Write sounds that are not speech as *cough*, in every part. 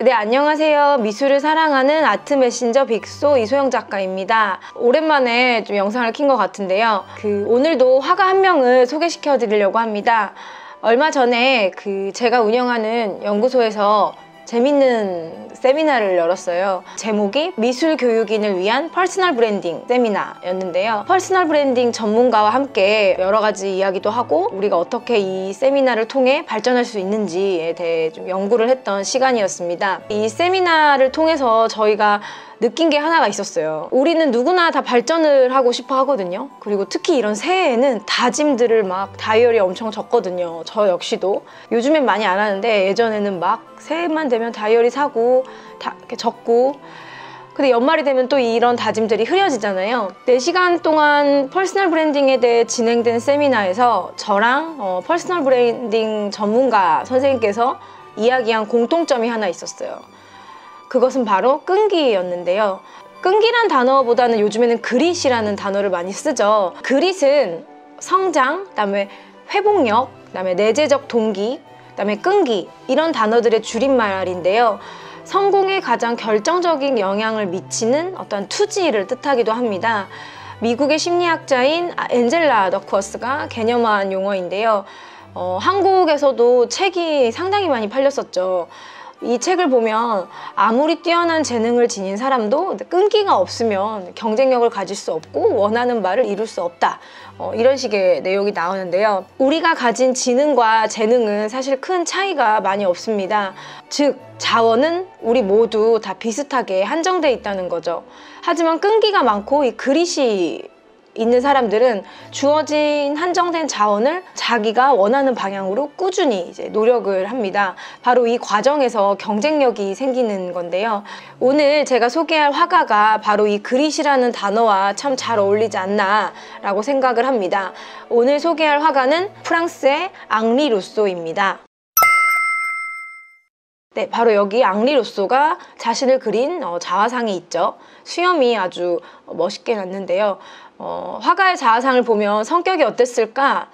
네, 안녕하세요. 미술을 사랑하는 art messenger 빅쏘 이소영 작가입니다. 오랜만에 좀 영상을 킨 것 같은데요. 그 오늘도 화가 한 명을 소개시켜 드리려고 합니다. 얼마 전에 그 제가 운영하는 연구소에서 재밌는 세미나를 열었어요. 제목이 미술 교육인을 위한 personal branding 세미나였는데요. personal branding 전문가와 함께 여러 가지 이야기도 하고 우리가 어떻게 이 세미나를 통해 발전할 수 있는지에 대해 좀 연구를 했던 시간이었습니다. 이 세미나를 통해서 저희가 느낀 게 하나가 있었어요. 우리는 누구나 다 발전을 하고 싶어 하거든요. 그리고 특히 이런 새해에는 다짐들을 막 다이어리 엄청 적거든요. 저 역시도. 요즘엔 많이 안 하는데 예전에는 막 새해만 되면 다이어리 사고 다 이렇게 적고 근데 연말이 되면 또 이런 다짐들이 흐려지잖아요. 4시간 동안 personal branding에 대해 진행된 세미나에서 저랑 어, personal branding 전문가 선생님께서 이야기한 공통점이 하나 있었어요. 그것은 바로 끈기였는데요. 끈기란 단어보다는 요즘에는 그릿이라는 단어를 많이 쓰죠. 그릿은 성장, 그다음에 회복력, 그다음에 내재적 동기, 그다음에 끈기 이런 단어들의 줄임말인데요. 성공에 가장 결정적인 영향을 미치는 어떤 투지를 뜻하기도 합니다. 미국의 심리학자인 엔젤라 더크워스가 개념화한 용어인데요. 어, 한국에서도 책이 상당히 많이 팔렸었죠. 이 책을 보면 아무리 뛰어난 재능을 지닌 사람도 끈기가 없으면 경쟁력을 가질 수 없고 원하는 바를 이룰 수 없다. 어, 이런 식의 내용이 나오는데요. 우리가 가진 지능과 재능은 사실 큰 차이가 많이 없습니다. 즉, 자원은 우리 모두 다 비슷하게 한정돼 있다는 거죠. 하지만 끈기가 많고 이 그릿이 있는 사람들은 주어진 한정된 자원을 자기가 원하는 방향으로 꾸준히 이제 노력을 합니다. 바로 이 과정에서 경쟁력이 생기는 건데요. 오늘 제가 소개할 화가가 바로 이 그릿이라는 단어와 참 잘 어울리지 않나라고 생각을 합니다. 오늘 소개할 화가는 프랑스의 앙리 루소입니다. 네, 바로 여기 앙리 루소가 자신을 그린 어, 자화상이 있죠. 수염이 아주 멋있게 났는데요. 어, 화가의 자화상을 보면 성격이 어땠을까?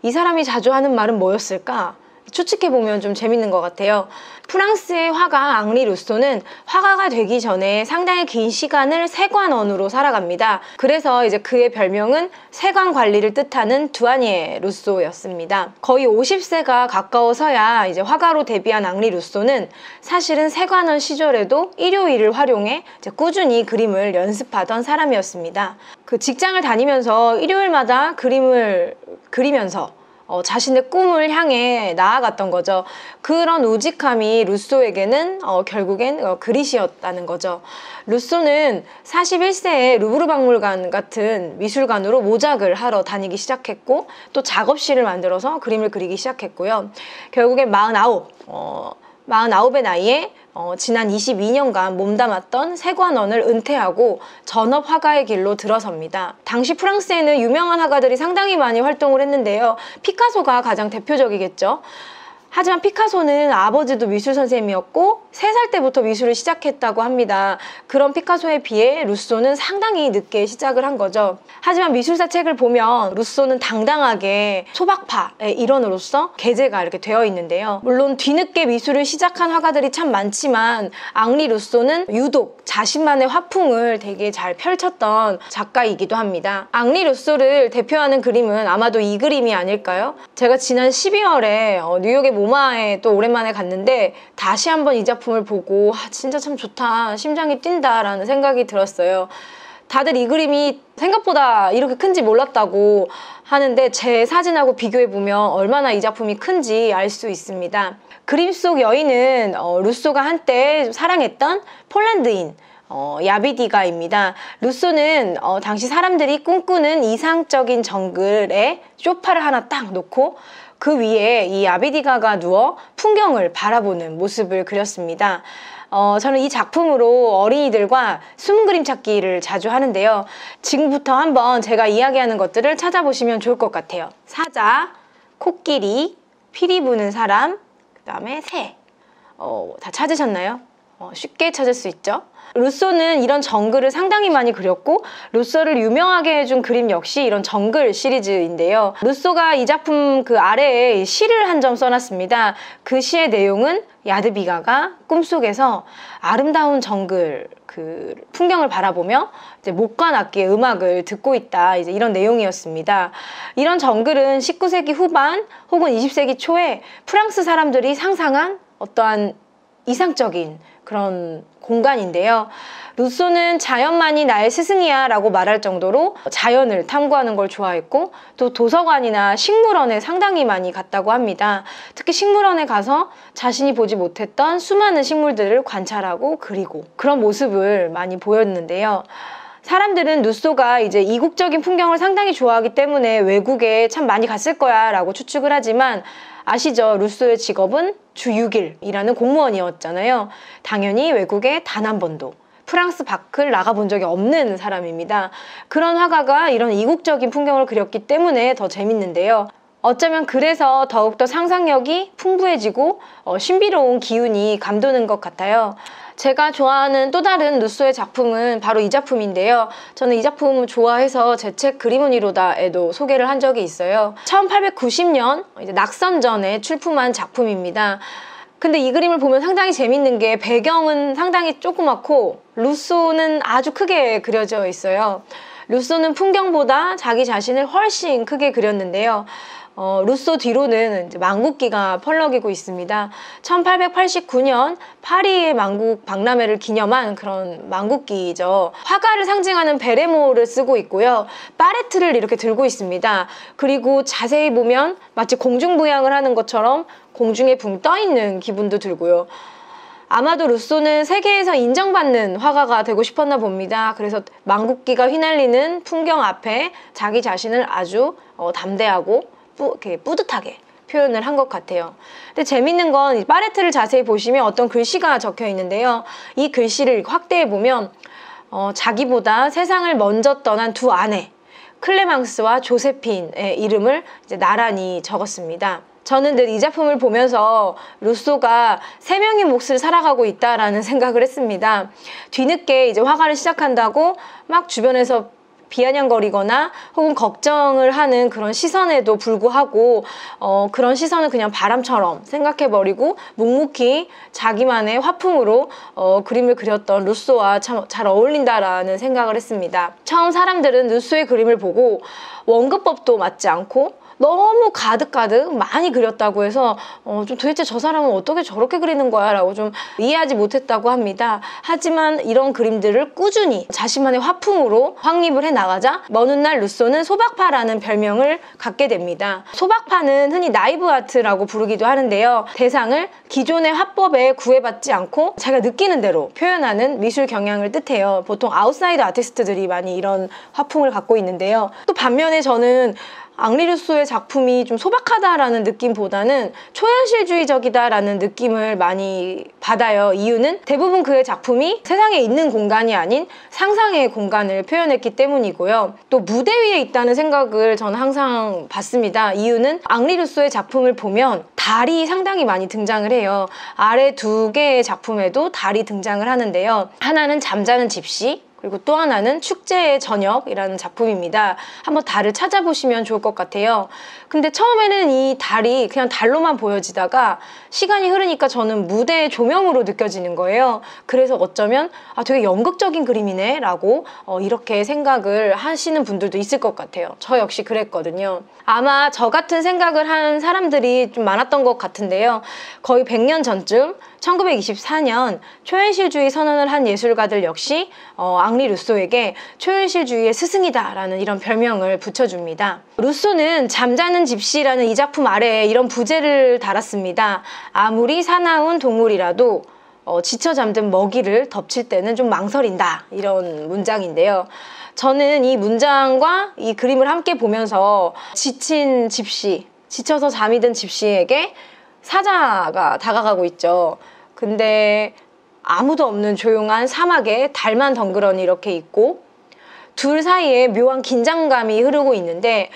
이 사람이 자주 하는 말은 뭐였을까? 추측해보면 좀 재밌는 것 같아요. 프랑스의 화가 앙리 루소는 화가가 되기 전에 상당히 긴 시간을 세관원으로 살아갑니다. 그래서 이제 그의 별명은 세관 관리를 뜻하는 두아니에 루소였습니다. 거의 50세가 가까워서야 이제 화가로 데뷔한 앙리 루소는 사실은 세관원 시절에도 일요일을 활용해 꾸준히 그림을 연습하던 사람이었습니다. 그 직장을 다니면서 일요일마다 그림을 그리면서 어, 자신의 꿈을 향해 나아갔던 거죠. 그런 우직함이 루소에게는 어, 결국엔 어, 그릿이었다는 거죠. 루소는 41세에 루브르 박물관 같은 미술관으로 모작을 하러 다니기 시작했고 또 작업실을 만들어서 그림을 그리기 시작했고요. 결국엔 49, 어, 49의 나이에 어, 지난 22년간 몸담았던 세관원을 은퇴하고 전업 화가의 길로 들어섭니다. 당시 프랑스에는 유명한 화가들이 상당히 많이 활동을 했는데요. 피카소가 가장 대표적이겠죠. 하지만 피카소는 아버지도 미술 선생님이었고 3살 때부터 미술을 시작했다고 합니다. 그런 피카소에 비해 루소는 상당히 늦게 시작을 한 거죠. 하지만 미술사 책을 보면 루소는 당당하게 소박파의 일원으로서 게재가 이렇게 되어 있는데요. 물론 뒤늦게 미술을 시작한 화가들이 참 많지만 앙리 루소는 유독 자신만의 화풍을 되게 잘 펼쳤던 작가이기도 합니다. 앙리 루소를 대표하는 그림은 아마도 이 그림이 아닐까요? 제가 지난 12월에 어, 뉴욕의 모마에 또 오랜만에 갔는데 다시 한번 이 작품을 보고 아, 진짜 참 좋다 심장이 뛴다 라는 생각이 들었어요 다들 이 그림이 생각보다 이렇게 큰지 몰랐다고 하는데 제 사진하고 비교해보면 얼마나 이 작품이 큰지 알 수 있습니다 그림 속 여인은 어, 루소가 한때 사랑했던 폴란드인 어, 야비디가입니다. 루소는 어, 당시 사람들이 꿈꾸는 이상적인 정글에 쇼파를 하나 딱 놓고 그 위에 이 아비디가가 누워 풍경을 바라보는 모습을 그렸습니다. 어, 저는 이 작품으로 어린이들과 숨은 그림 찾기를 자주 하는데요. 지금부터 한번 제가 이야기하는 것들을 찾아보시면 좋을 것 같아요. 사자, 코끼리, 피리 부는 사람, 그 다음에 새. 어, 다 찾으셨나요? 어, 쉽게 찾을 수 있죠. 루소는 이런 정글을 상당히 많이 그렸고 루소를 유명하게 해준 그림 역시 이런 정글 시리즈인데요. 루소가 이 작품 그 아래에 시를 한 점 써놨습니다. 그 시의 내용은 야드비가가 꿈속에서 아름다운 정글 그 풍경을 바라보며 이제 목관 악기의 음악을 듣고 있다 이제 이런 내용이었습니다. 이런 정글은 19세기 후반 혹은 20세기 초에 프랑스 사람들이 상상한 어떠한 이상적인 그런 공간인데요. 루소는 자연만이 나의 스승이야 라고 말할 정도로 자연을 탐구하는 걸 좋아했고 또 도서관이나 식물원에 상당히 많이 갔다고 합니다. 특히 식물원에 가서 자신이 보지 못했던 수많은 식물들을 관찰하고 그리고 그런 모습을 많이 보였는데요. 사람들은 루소가 이제 이국적인 풍경을 상당히 좋아하기 때문에 외국에 참 많이 갔을 거야 라고 추측을 하지만 아시죠? 루소의 직업은 주 6일이라는 공무원이었잖아요. 당연히 외국에 단 한 번도 프랑스 밖을 나가본 적이 없는 사람입니다. 그런 화가가 이런 이국적인 풍경을 그렸기 때문에 더 재밌는데요. 어쩌면 그래서 더욱더 상상력이 풍부해지고 어, 신비로운 기운이 감도는 것 같아요. 제가 좋아하는 또 다른 루소의 작품은 바로 이 작품인데요. 저는 이 작품을 좋아해서 제 책 그림은 이로다에도 소개를 한 적이 있어요. 1890년 낙선 전에 출품한 작품입니다. 근데 이 그림을 보면 상당히 재밌는 게 배경은 상당히 조그맣고 루소는 아주 크게 그려져 있어요. 루소는 풍경보다 자기 자신을 훨씬 크게 그렸는데요. 어, 루소 뒤로는 망국기가 펄럭이고 있습니다. 1889년 파리의 망국 박람회를 기념한 그런 망국기죠. 화가를 상징하는 베레모를 쓰고 있고요. 파레트를 이렇게 들고 있습니다. 그리고 자세히 보면 마치 공중부양을 하는 것처럼 공중에 붕 떠 있는 기분도 들고요. 아마도 루소는 세계에서 인정받는 화가가 되고 싶었나 봅니다. 그래서 망국기가 휘날리는 풍경 앞에 자기 자신을 아주 어, 담대하고 뿌, 이렇게 뿌듯하게 표현을 한 것 같아요. 근데 재밌는 건 파레트를 자세히 보시면 어떤 글씨가 적혀 있는데요. 이 글씨를 확대해 보면 어, 자기보다 세상을 먼저 떠난 두 아내 클레망스와 조세핀의 이름을 이제 나란히 적었습니다. 저는 늘 이 작품을 보면서 루소가 세 명의 몫을 살아가고 있다라는 *laughs* 생각을 했습니다. 뒤늦게 이제 화가를 시작한다고 막 주변에서 비아냥거리거나 혹은 걱정을 하는 그런 시선에도 불구하고 어, 그런 시선을 그냥 바람처럼 생각해버리고 묵묵히 자기만의 화풍으로 어, 그림을 그렸던 루소와 참 잘 어울린다라는 생각을 했습니다. 처음 사람들은 루소의 그림을 보고 원근법도 맞지 않고 너무 가득가득 많이 그렸다고 해서 어, 좀 도대체 저 사람은 어떻게 저렇게 그리는 거야 라고 좀 이해하지 못했다고 합니다. 하지만 이런 그림들을 꾸준히 자신만의 화풍으로 확립을 해 나가자 먼 훗날 루소는 소박파라는 별명을 갖게 됩니다. 소박파는 흔히 나이브 아트라고 부르기도 하는데요. 대상을 기존의 화법에 구애받지 않고 자기가 느끼는 대로 표현하는 미술 경향을 뜻해요. 보통 outside 아티스트들이 많이 이런 화풍을 갖고 있는데요. 또 반면에 저는 앙리루소의 작품이 좀 소박하다라는 느낌보다는 초현실주의적이다라는 느낌을 많이 받아요. 이유는 대부분 그의 작품이 세상에 있는 공간이 아닌 상상의 공간을 표현했기 때문이고요. 또 무대 위에 있다는 생각을 저는 항상 받습니다. 이유는 앙리루소의 작품을 보면 달이 상당히 많이 등장을 해요. 아래 두 개의 작품에도 달이 등장을 하는데요. 하나는 잠자는 집시, 그리고 또 하나는 축제의 저녁이라는 작품입니다. 한번 달을 찾아보시면 좋을 것 같아요. 근데 처음에는 이 달이 그냥 달로만 보여지다가 시간이 흐르니까 저는 무대의 조명으로 느껴지는 거예요. 그래서 어쩌면 아 되게 연극적인 그림이네 라고 어, 이렇게 생각을 하시는 분들도 있을 것 같아요. 저 역시 그랬거든요. 아마 저 같은 생각을 한 사람들이 좀 많았던 것 같은데요. 거의 100년 전쯤 1924년 초현실주의 선언을 한 예술가들 역시 어, 앙리 루소에게 초현실주의의 스승이다라는 이런 별명을 붙여줍니다. 루소는 잠자는 집시라는 이 작품 아래에 이런 부제를 달았습니다. 아무리 사나운 동물이라도 어, 지쳐 잠든 먹이를 덮칠 때는 좀 망설인다 이런 문장인데요. 저는 이 문장과 이 그림을 함께 보면서 지친 집시, 지쳐서 잠이 든 집시에게 사자가 다가가고 있죠. 근데 아무도 없는 조용한 사막에 달만 덩그러니 이렇게 있고 둘 사이에 묘한 긴장감이 흐르고 있는데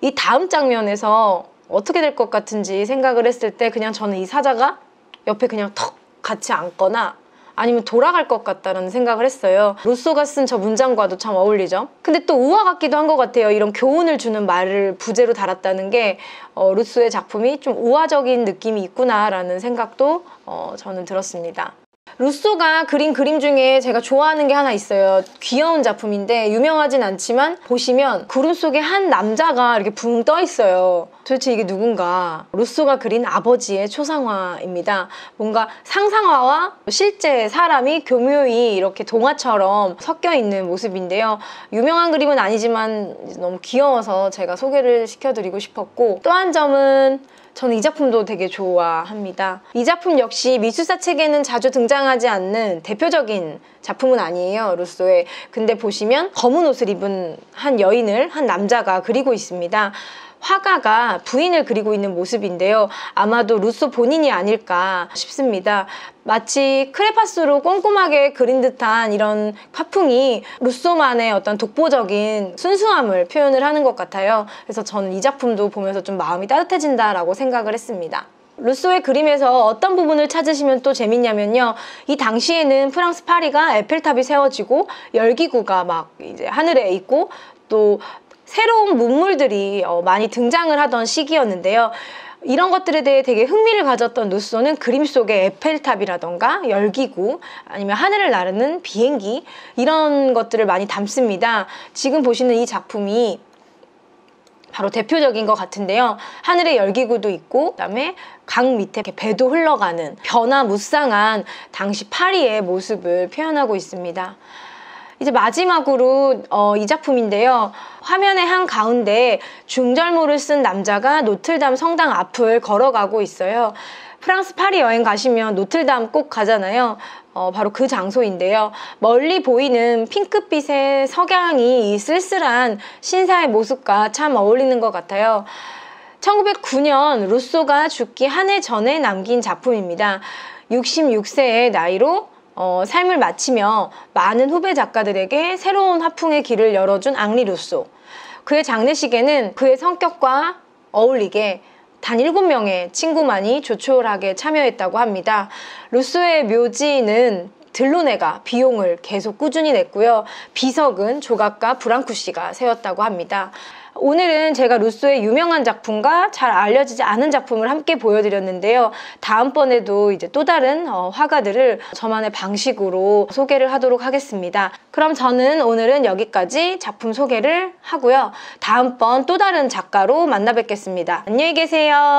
이 다음 장면에서 어떻게 될 것 같은지 생각을 했을 때 그냥 저는 이 사자가 옆에 그냥 턱 같이 앉거나 아니면 돌아갈 것 같다라는 생각을 했어요. 루소가 쓴 저 문장과도 참 어울리죠. 근데 또 우화 같기도 한 것 같아요. 이런 교훈을 주는 말을 부제로 달았다는 게 어, 루소의 작품이 좀 우화적인 느낌이 있구나라는 생각도 어, 저는 들었습니다. 루소가 그린 그림 중에 제가 좋아하는 게 하나 있어요. 귀여운 작품인데 유명하진 않지만 보시면 구름 속에 한 남자가 이렇게 붕 떠 있어요. 도대체 이게 누군가? 루소가 그린 아버지의 초상화입니다. 뭔가 상상화와 실제 사람이 교묘히 이렇게 동화처럼 섞여 있는 모습인데요. 유명한 그림은 아니지만 너무 귀여워서 제가 소개를 시켜드리고 싶었고 또 한 점은 저는 이 작품도 되게 좋아합니다. 이 작품 역시 미술사 책에는 자주 등장하지 않는 대표적인 작품은 아니에요, 루소의. 근데 보시면 검은 옷을 입은 한 여인을 한 남자가 그리고 있습니다. 화가가 부인을 그리고 있는 모습인데요. 아마도 루소 본인이 아닐까 싶습니다. 마치 크레파스로 꼼꼼하게 그린 듯한 이런 화풍이 루소만의 어떤 독보적인 순수함을 표현을 하는 것 같아요. 그래서 저는 이 작품도 보면서 좀 마음이 따뜻해진다라고 생각을 했습니다. 루소의 그림에서 어떤 부분을 찾으시면 또 재밌냐면요. 이 당시에는 프랑스 파리가 에펠탑이 세워지고 열기구가 막 이제 하늘에 있고 또 새로운 문물들이 어, 많이 등장을 하던 시기였는데요. 이런 것들에 대해 되게 흥미를 가졌던 루소는 그림 속의 에펠탑이라던가 열기구 아니면 하늘을 나르는 비행기 이런 것들을 많이 담습니다. 지금 보시는 이 작품이 바로 대표적인 것 같은데요. 하늘에 열기구도 있고 그다음에 강 밑에 배도 흘러가는 변화무쌍한 당시 파리의 모습을 표현하고 있습니다. 이제 마지막으로 어, 이 작품인데요. 화면의 한 가운데 중절모를 쓴 남자가 노틀담 성당 앞을 걸어가고 있어요. 프랑스 파리 여행 가시면 노틀담 꼭 가잖아요. 어, 바로 그 장소인데요. 멀리 보이는 핑크빛의 석양이 이 쓸쓸한 신사의 모습과 참 어울리는 것 같아요. 1909년 루소가 죽기 한 해 전에 남긴 작품입니다. 66세의 나이로 어, 삶을 마치며 많은 후배 작가들에게 새로운 화풍의 길을 열어준 앙리 루소. 그의 장례식에는 그의 성격과 어울리게 단 7명의 친구만이 조촐하게 참여했다고 합니다. 루소의 묘지는 들로네가 비용을 계속 꾸준히 냈고요. 비석은 조각가 브랑쿠 씨가 세웠다고 합니다. 오늘은 제가 루소의 유명한 작품과 잘 알려지지 않은 작품을 함께 보여드렸는데요. 다음번에도 이제 또 다른 어, 화가들을 저만의 방식으로 소개를 하도록 하겠습니다. 그럼 저는 오늘은 여기까지 작품 소개를 하고요. 다음번 또 다른 작가로 만나 뵙겠습니다. 안녕히 계세요.